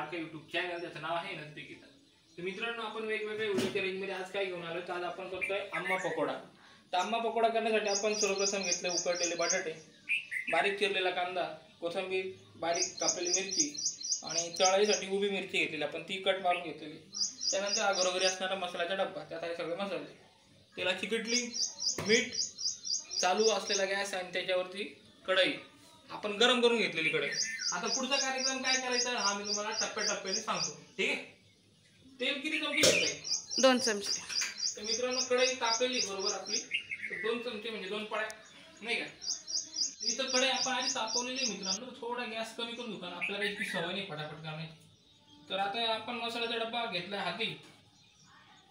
Mark YouTube channel त्याचं नाव आहे नजदीक गीता तर मित्रांनो आपण वेगवेगळ्या व्हिडिओच्या रेंजमध्ये आज काय घेऊन आलो तर आज आपण करतोय आंबा पकोडा. तर आंबा पकोडा करण्यासाठी आपण सर्वप्रथम घेतले उकडलेले बटाटे बारीक चिरलेला कांदा कोथिंबीर बारीक कापलेली मिरची आणि तळाईसाठी उभी मिरची घेतलेली. आपण ती कट मारून घेतलेली. त्यानंतर हा घरोघरी असणारा मसाल्याचा डब्बा. त्यात आहे सगळे मसाले. त्याला चिकटली मीठ चालू असलेला गॅस आणि त्याच्यावरती कढई. आपण गरम करून घेतलेली कढई आता पुढचा कार्यक्रम काय करायचा हा मी तुम्हाला टप्प्याटप्प्याने सांगतो. ठीक आहे? तेल किती चमचे घेतलंय? दोन चमचे. तर मित्रांनो कढई तापलेली बरोबर आपली. तर दोन चमचे म्हणजे दोन पड्या नाही का? इथं कढई आपण आधी तापवलेली मित्रांनो. थोडा गॅस कमी करून दुकान आपल्याला इतकी सवय नाही फटाफट करण्याची. तर आता आपण मसाल्याचा डब्बा घेतला हाती.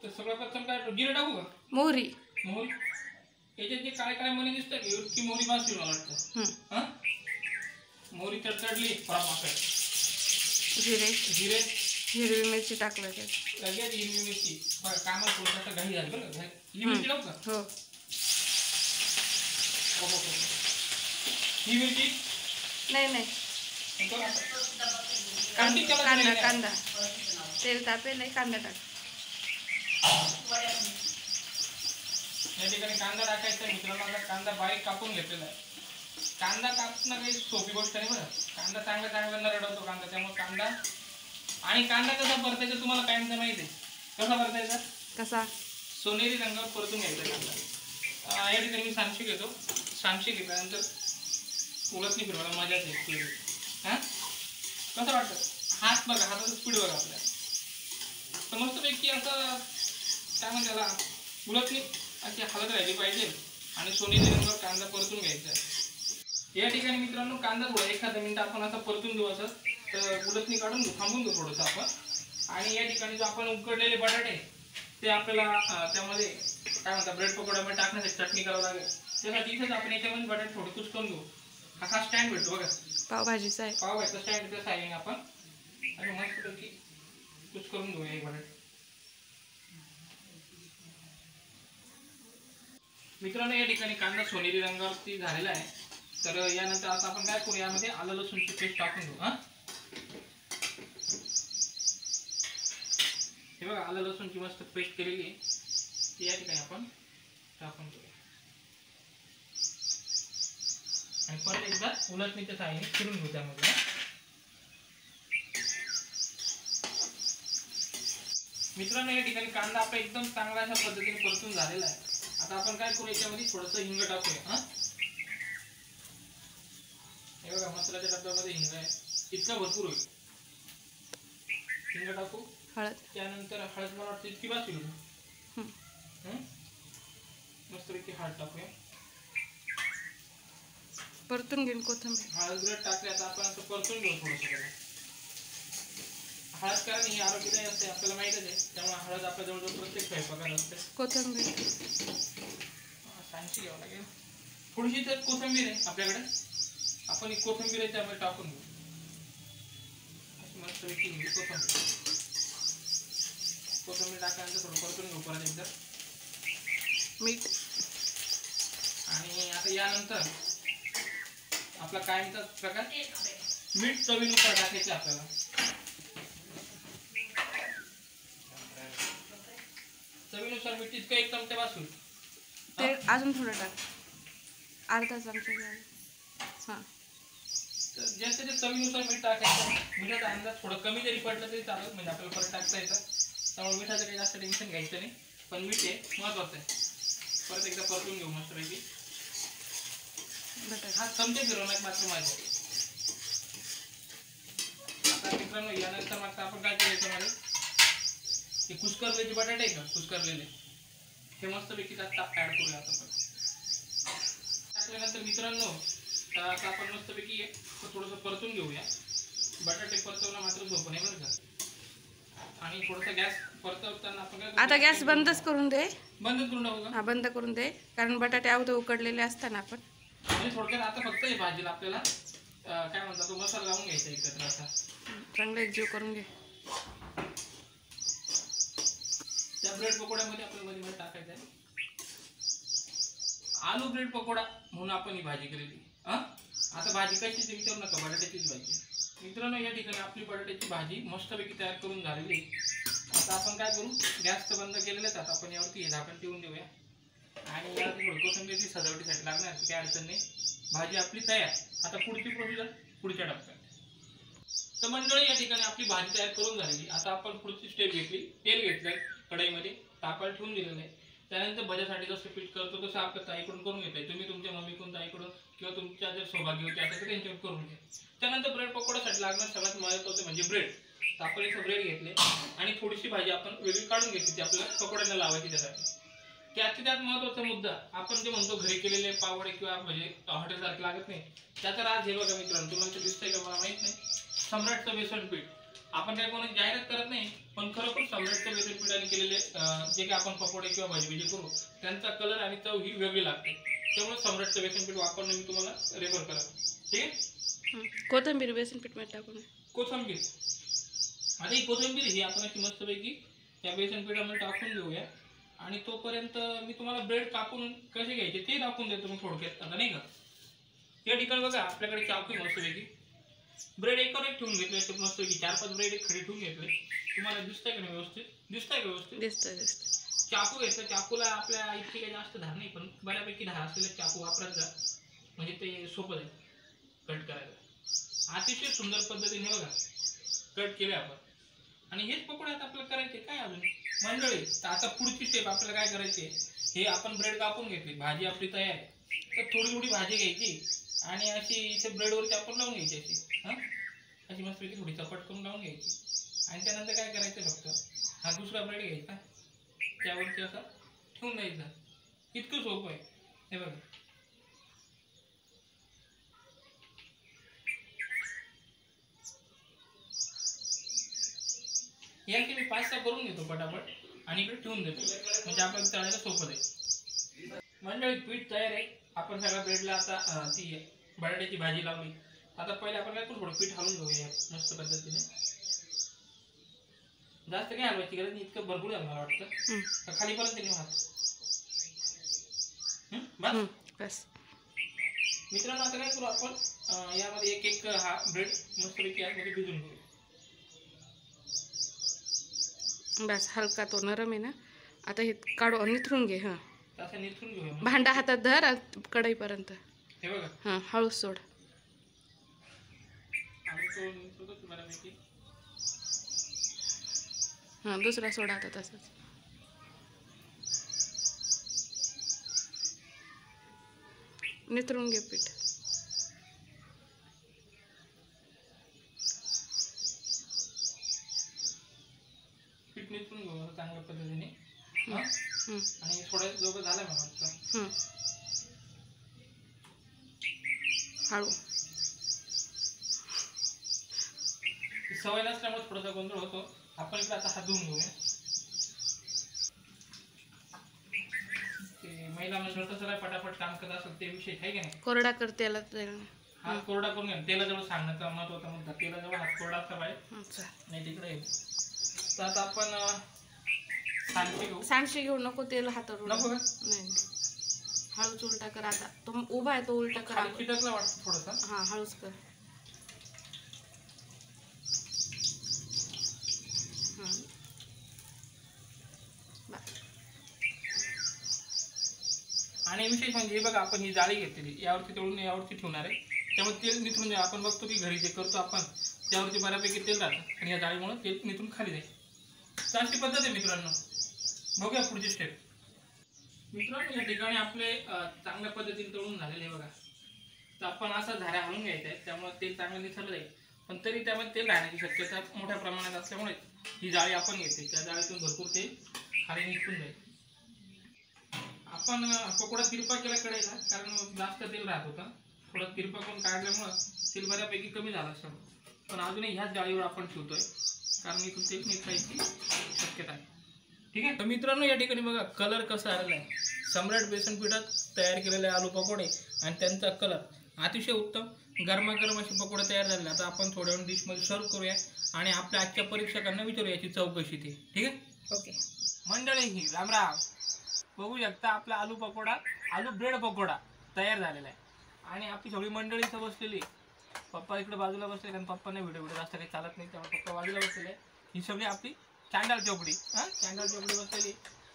तर सगळं प्रथम काय जिरे टाकू का? मोहरी. मोहरी? याच्यात जे काय काय मनी दिसतं की? मोहरी वाचली मला वाटतं. हं. मोहरी तडतडली फळाफळ जिरे. जिरे? हिरवी मिरची टाकलं लगेच हिरवी मिरची. बघा कामाला थोडंसं घाई झाली बरं का? ही. मिरची लावू का? हो. हो, मिरची? नाही नाही? कांदी कांदा तेल तापे नाही कांदा टाक. या ठिकाणी कांदा टाकायचा मित्रांनो. कांदा बारीक कापून घेतलेला आहे. कांदा कापणं काही सोपी गोष्ट नाही बरं. कांदा चांगला चांगला रडवतो कांदा त्यामुळे कांदा आणि कांदा कसा परतायचा तुम्हाला कायमचा माहिती आहे? कसा परतायचा? कसा? सोनेरी रंगावर परतून घ्यायचा कांदा. या ठिकाणी मी सांगशी घेतो. सांगशी घेतल्यानंतर उलट नाही फिरवायला मजाच येते हां? कसं वाटतं? हात बघा हाताचं स्पीड बघा आपल्या. तर मस्तपैकी असं काय म्हणते त्याला उलटणी अशी हलत राहिली पाहिजे. आणि सोनेरी रंगावर कांदा परतून घ्यायचा. या ठिकाणी मित्रांनो कांदा थोडा एखादा मिनिट आपण असं परतून देऊ असं. तर उलटणी काढून घेऊ. थांबून घेऊ थोडंसं आपण. आणि या ठिकाणी जो आपण उकडलेले बटाटे ते आपल्याला त्यामध्ये काय म्हणतात ब्रेड पकोड्यामध्ये टाकण्यासाठी चटणी करावं लागेल. त्यासाठी इथेच आपण याच्यामध्ये बटाटे थोडे कुचकून घेऊ. हा स्टँड भेटतो बघा. पावभाजीचा आहे पाव आहे स्टँड त्याचं आहे आपण. आणि मस्तपैकी कुच करून घेऊया एक बटाटे. मित्रांनो या ठिकाणी कांदा सोनेरी रंगावरती झालेला आहे. तर यानंतर आता आपण काय करू यामध्ये आलं लसूणची पेस्ट टाकून घेऊ हा. हे बघा आलं लसूणची मस्त पेस्ट केलेली आहे. ती या ठिकाणी आपण टाकून घेऊया. आणि परत एकदा उलटणीच्या साहाय्याने फिरून घेऊ त्यामध्ये मित्रांनो या ठिकाणी कांदा आपला एकदम चांगला अशा पद्धतीने परतून झालेला आहे. आता आपण काय करू याच्यामध्ये थोडंसं हिंग टाकूया हा. हे बघा मसाल्याच्या डब्यामध्ये हिंग आहे. इतका भरपूर होईल. हिंग टाकू. हळद. त्यानंतर हळद मला वाटतं इतकी बाजू. मस्तपैकी हळद टाकूया. परतून घेऊन कोथिंबीर. हळद जर टाकले आता आपण असं परतून घेऊ थोडंसं त्याला हळद कारण ही आरोग्यदायी असते आपल्याला माहितच आहे. त्यामुळे हळद आपल्या जवळजवळ प्रत्येक स्वयंपाकात असते. कोथिंबीर. सांगशी घ्यावं लागेल. थोडीशी तर कोथिंबीर आहे आपल्याकडे. आपण ही कोथिंबीर आहे त्यामध्ये टाकून घेऊ अशी हिरवी कोथिंबीर. कोथिंबीर टाकल्यानंतर थोडं परतून घेऊ परत एकदा. मीठ. आणि आता यानंतर आपला कायमचा प्रकार? मीठ चवीनुसार टाकायचे आपल्याला. चवीनुसार मीठ इतकं एक चमचा वासून ते अजून थोडं टाक. अर्धा चमचा. हां. जास्त ते चवीनुसार मीठ टाकायचं. मिठाचा अंदाज थोडं कमी जरी पडलं तरी चालत म्हणजे आपल्याला परत टाकता येतं. त्यामुळे मिठाचं काही जास्त टेन्शन घ्यायचं नाही. पण मीठ आहे महत्वाचं आहे. परत एकदा परतून घेऊ मस्तपैकी. हा चमचे फिरवण्यात मात्र माझ्या आता मित्रांनो यानंतर मात्र आपण काय करायचं याच्यामध्ये हे कुस्करलेले बटाटे आहे का कुस्करलेले. हे मस्तपैकी त्यात ऍड करूया आता पण टाकल्यानंतर मित्रांनो तर आता आपण मस्तपैकी हे थोडंसं परतून घेऊया. बटाटे परतवणं मात्र झोप नाही बरं का? आणि थोडासा गॅस परतवताना आपण? आता गॅस बंदच करून दे. बंदच करून टाकू हा बंद करून दे. कारण बटाटे अगोदर उकडलेले असताना आपण. म्हणजे थोडक्यात आता फक्त हे भाजीला आपल्याला काय म्हणतात तो मसाला लावून घ्यायचा एकत्र असा. चांगलं एकजीव करून घे. त्या ब्रेड पकोड्यामध्ये आपल्याला मध्ये मध्ये टाकायचं आहे. आलू ब्रेड पकोडा म्हणून आपण ही भाजी केलेली. आता भाजी कशाची विचारू नका बटाट्याचीच भाजी. मित्रांनो या ठिकाणी आपली बटाट्याची भाजी मस्तपैकी तयार करून झालेली आता आपण काय करू? गॅस तर बंद केलेलेच आता आपण यावरती हे झाकण ठेवून देऊया. आणि यावरती कोथंबीरची सजावटीसाठी लागणार ती काय अडचण नाही. भाजी आपली तयार. आता पुढची प्रोसिजर पुढच्या टप्प्यात. तर मंडळी या ठिकाणी आपली भाजी तयार करून झालेली. आता आपण पुढची स्टेप घेतली. तेल घेतलंय कढईमध्ये. तापायला ठेवून दिलेलं आहे. त्यानंतर भज्यासाठी जसं पीठ करतो तसं आपल्या ताईकडून करून घेताय. तुम्ही तुमच्या मम्मीकडून ताईकडून किंवा तुमच्या जर सौभाग्यवती असेल तर त्यांच्याकडून करून घ्या. त्यानंतर ब्रेड पकोड्यासाठी लागणार सगळ्यात महत्त्वाचं म्हणजे ब्रेड तर आपण इथं ब्रेड घेतले आणि थोडीशी भाजी आपण वेगळी काढून घेतली ती आपल्याला पकोड्यांना लावायची त्यासाठी. त्यात त्यात महत्त्वाचा मुद्दा आपण जे म्हणतो घरी केलेले पावडे किंवा म्हणजे हॉटेलसारखे लागत नाही त्याचा राज हे बघा मित्रांनो तुम्हाला ते दिसतंय का मला माहीत नाही. सम्राटचं बेसन पीठ. आपण काय कोणी जाहिरात करत नाही पण खरोखर सम्राटचं बेसन पीठाने केलेले जे काही आपण पकोडे किंवा भाजी भाजी करू त्यांचा कलर आणि चव ही वेगळी लागते. त्यामुळे सम्राटचं बेसन पीठ वापरणं मी तुम्हाला रेफर करा ठीक आहे. कोथिंबीर बेसन पीठमध्ये टाकून. कोथिंबीर. आता ही कोथिंबीर ही आपण अशी मस्तपैकी या बेसन पिठामध्ये टाकून घेऊया. आणि तोपर्यंत मी तुम्हाला ब्रेड कापून कसे घ्यायचे ते दाखवून देतो मी थोडक्यात. आता नाही का? या ठिकाणी बघा आपल्याकडे चाकू मस्तपैकी. ब्रेड एकावर एक ठेवून घेतले असे मस्तपैकी चार पाच ब्रेड एक खडे ठेवून घेतले तुम्हाला दिसतंय का नाही व्यवस्थित? दिसतंय का व्यवस्थित? दिसतं दिसतं चाकू घेतलं चाकूला आपल्या इतकी काही जास्त धार नाही पण बऱ्यापैकी धार असलेले चाकू वापरत जा. म्हणजे ते सोपं जाईल. कट करायला. अतिशय सुंदर पद्धतीने बघा. कट केले आपण. आणि हेच पकोडे आता आपल्याला करायचे काय अजून? मंडळी तर आता पुढची स्टेप आपल्याला काय करायची हे आपण ब्रेड कापून घेतली भाजी आपली तयार आहे. तर थोडी थोडी भाजी घ्यायची. आणि अशी इथे ब्रेडवरती आपण लावून घ्यायची अशी. हां? अशी मस्तपैकी थोडी चपट करून लावून घ्यायची. आणि त्यानंतर काय करायचं फक्त हा दुसरा ब्रेड घ्यायचा. त्यावरती असा ठेवून द्यायचा. इतकं सोपं आहे. हे बघा. या की मी पाच सहा करून घेतो पटापट आणि इकडे ठेवून देतो. म्हणजे आपण तळायला सोपं आहे मंडळी पीठ तयार आहे. आपण सगळ्या ब्रेडला आता ती बटाट्याची भाजी लावली. आता पहिले आपण काय करू थोडं पीठ हलवून घेऊया मस्त पद्धतीने. जास्त काय हलवायची गरज नाही इतकं भरपूर आहे मला वाटतं. तर खालीपर्यंत नेऊ हात हं? बस बस. मित्रांनो आता काय करू आपण? यामध्ये एक एक हा ब्रेड मस्तपैकी यामध्ये भिजून घेऊ. बस हलका तो नरम आहे ना. आता हे काढू निथरून घे हां. घेऊया मग. भांडा हातात धर कढईपर्यंत. हे बघा. हां हळूच सोड आणि तो निथळतो की बऱ्यापैकी हां दुसरा सोडा आता तसंच निथरून घे पीठ। पीठ निथून घेऊ असं चांगल्या पद्धतीने. हा? हं, आणि थोडं जोगं झालं मला वाटतं हं. हळू. सवय नसल्यामुळे थोडासा गोंधळ होतो. आपण इकडे आता हात धुवून घेऊया. ते महिला मंडळ कसं काय पटापट काम करत असेल ते विषय आहे की नाही? कोरडा कर त्याला हात कोरडा करून घ्या तेलाजवळ सांगण्याचा महत्त्वाचा मुद्दा तेलाजवळ हात कोरडा असला पाहिजे हं. नाही तिकडे. तर आता आपण अं, सांडगे घेऊ. सांडशी घेऊ नको तेल हातावर. नको? नाही. हळूच उलटा कर आता. तो उभा आहे तो उलटा कर वाटतं थोडंसं. हा हळूच कर हं. बस. आणि विशेष म्हणजे हे बघा आपण ही जाळी घेतलेली यावरती तळून यावरती ठेवणार आहे. त्यामुळे तेल निथरून जाईल. आपण बघतो की घरी जे करतो आपण त्यावरती बऱ्यापैकी तेल राहतं. आणि या जाळीमुळे तेल निथून खाली जाईल. तर अशी पद्धत आहे मित्रांनो. बघूया पुढची स्टेप मित्रांनो या ठिकाणी आपले चांगल्या पद्धतीने तळून झालेले आहे बघा. तर आपण असा झाऱ्या हलून घ्यायच्या आहे. त्यामुळे तेल चांगलं निसरलं जाईल. पण तरी त्यामध्ये तेल राहण्याची शक्यता मोठ्या प्रमाणात असल्यामुळे ही जाळी आपण घेते त्या जाळीतून भरपूर तेल खाली निघून जाईल. आपण पकोडा तिरपा केला कढईला कारण जास्त तेल राहत होतं. थोडं तिरपा करून काढल्यामुळं तेल बऱ्यापैकी कमी झालं असतं. पण अजूनही ह्याच जाळीवर आपण ठेवतोय कारण इथून तेल निघायची शक्यता आहे. ठीक आहे? तर मित्रांनो या ठिकाणी बघा कलर कसा आलेला आहे. सम्राट बेसन पिठात तयार केलेले आलू पकोडे आणि त्यांचा कलर अतिशय उत्तम. गरमागरम असे पकोडे तयार झाले आता आपण थोड्या वेळ डिशमध्ये सर्व करूया आणि आपल्या आजच्या परीक्षकांना विचारूया याची चौकशी ती. ठीक आहे? ओके. मंडळी ही रामराम बघू शकता आपला आलू पकोडा आलू ब्रेड पकोडा तयार झालेला आहे. आणि आपली सगळी मंडळी इथं बसलेली पप्पा इकडे बाजूला बसले कारण पप्पाने व्हिडिओ व्हिडिओ जास्त काही चालत नाही त्यामुळे पप्पा बाजूला बसलेले ही सगळी आपली चांडाल चौकडी हां? चांडाल चौकडी बसलेली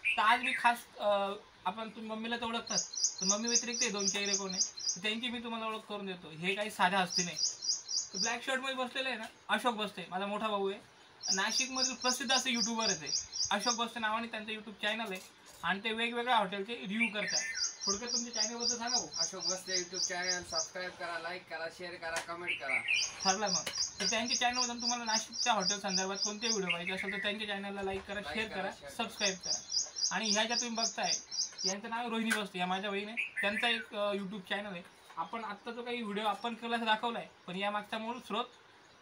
तर आज मी खास आपण तुम्ही मम्मीला तर ओळखतात तर मम्मी व्यतिरिक्त आहे दोन चेहरे कोण आहे त्यांची मी तुम्हाला ओळख करून देतो. हे काही साध्या हस्ती नाही. तर ब्लॅक शर्टमध्ये बसलेलं आहे ना अशोक बसते माझा मोठा भाऊ आहे. नाशिकमधील प्रसिद्ध असं युट्यूबरच आहे अशोक बसते नावाने त्यांचं युट्यूब चॅनल आहे. आणि ते वेगवेगळ्या हॉटेलचे रिव्ह्यू करतात. थोडक्यात तुमच्या चॅनलबद्दल सांगा भाऊ. Ashok Basle YouTube channel subscribe करा लाईक करा शेअर करा कमेंट करा. ठरला मग. तर त्यांच्या चॅनलमधून तुम्हाला नाशिकच्या हॉटेल संदर्भात कोणते व्हिडिओ पाहिजे असेल तर त्यांच्या चॅनलला लाईक करा Like शेअर करा, करा share करा. सबस्क्राईब करा. आणि ह्या ज्या तुम्ही बघताय यांचं नाव रोहिणी बसते या माझ्या बहीण आहे त्यांचा एक यूट्यूब चॅनल आहे. आपण आत्ता जो काही व्हिडिओ आपण केला दाखवला आहे पण या मागचा मूळ स्रोत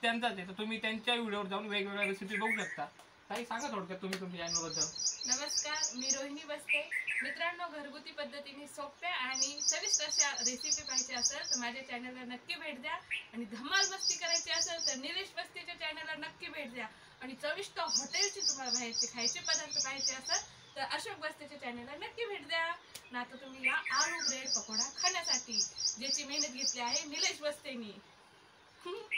त्यांचाच आहे. तर तुम्ही त्यांच्या व्हिडिओवर जाऊन वेगवेगळ्या रेसिपी बघू शकता. काही सांगा थोडक्यात तुम्ही तुमच्या चॅनलबद्दल. नमस्कार मी रोहिणी बसते. मित्रांनो घरगुती पद्धतीने सोप्या आणि चविष्ट अशा रेसिपी पाहिजे असेल तर माझ्या चॅनलला नक्की भेट द्या. आणि धमाल मस्ती करायची असेल तर निलेश बस्तीच्या चॅनलला नक्की भेट द्या. आणि चविष्ट हॉटेलची तुम्हाला बाहेरचे खायचे पदार्थ पाहिजे असेल तर अशोक बस्तीच्या चॅनलला नक्की भेट द्या. ना तर तुम्ही या आलू ब्रेड पकोडा खाण्यासाठी ज्याची मेहनत घेतली आहे निलेश बस्तेनी.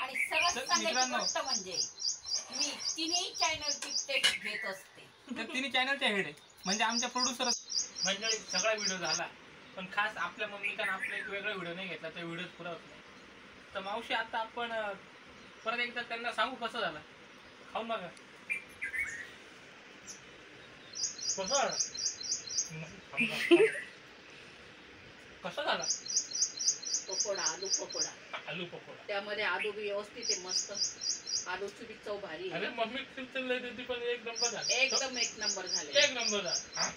आणि सर्वात मित्रांनो- गोष्ट म्हणजे मी तिन्ही चॅनलची घेत असते. तर तिन्ही चॅनलचे हेड आहे म्हणजे आमच्या प्रोड्युसर मंडळी सगळा व्हिडिओ झाला. पण खास आपल्या मम्मीचा आणि आपला एक वेगळा व्हिडिओ नाही घेतला तो व्हिडिओ पुरा होत. नाही तर मावशी आता आपण परत एकदा त्यांना सांगू कसं झालं. खाऊन बघा. कसं झालं. कसं झाला? पकोडा आलू पकोडा. आलू पकोडा. त्यामध्ये आलू बी व्यवस्थित आहे मस्त. आलूची बी चव भारी. अरे मम्मी लय देते पण एक नंबर झाला. एकदम एक नंबर झाले. एक नंबर झाला.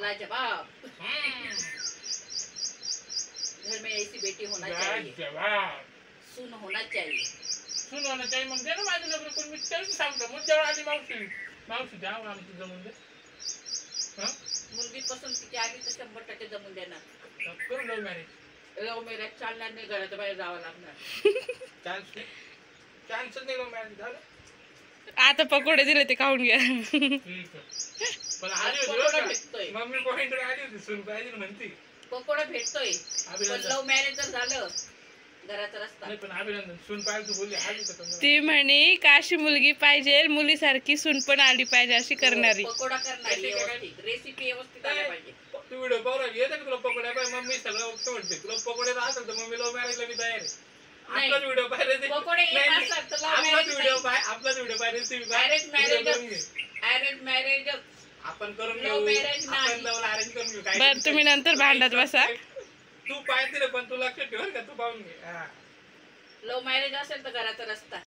लाजवाब हम्म. घर में ऐसी बेटी होना चाहिए. सुन होना चाहिए. सुन होणं काही मग दे ना माझं लग्न करून मी तेच सांगतो. मुद्द्यावर आली मावशी मावशी द्या दे हं? मुलगी पसंतीची आली तर शंभर टक्के जमून देणार. करू लव्ह मॅरेज? लव मॅरेज चालणार नाही घराच्या बाहेर जावं लागणार. चान्स नाही. चान्सच नाही लव्ह मॅरेज झालं? आता पकोडे दिले ते खाऊन घ्या. पण आली होती बरं भेटतोय? मम्मी आली होती पाहिजे म्हणती. पकोडा भेटतोय. पण अभिनंदन लव मॅरेज जर झालं घराचा रस्ता. नाही पण अभिनंदन. सुन पाहिजे तू बोलली आली का समजा ती म्हणे का अशी मुलगी पाहिजे मुलीसारखी सून पण आली पाहिजे अशी करणारी. पकोडा करणारी रेसिपी? व्यवस्थित रेसिपी व्यवस्थित आल्या पाहिजे. तू व्हिडिओ पाहू येते का तुला पकोड्या पाहिजे मम्मी सगळं ओके म्हणते. तुला पकोड्याचं असेल तर मम्मी लव्ह मॅरेजला मी तयार आहे. आपलाच व्हिडिओ पाहिजे पकोडे तर आपलाच व्हिडिओ. पाय आपलाच व्हिडिओ पाहिजे Marriage, marriage. अरेंज मॅरेज आपण करून घेऊ. लव्हला अरेंज करून घेऊ. काय बरं तुम्ही नंतर भांडत बसा. तू पाहते रे पण तू लक्षात ठेव का तू पाहून घे. हा. लव्ह मॅरेज असेल तर घराचा रस्ता.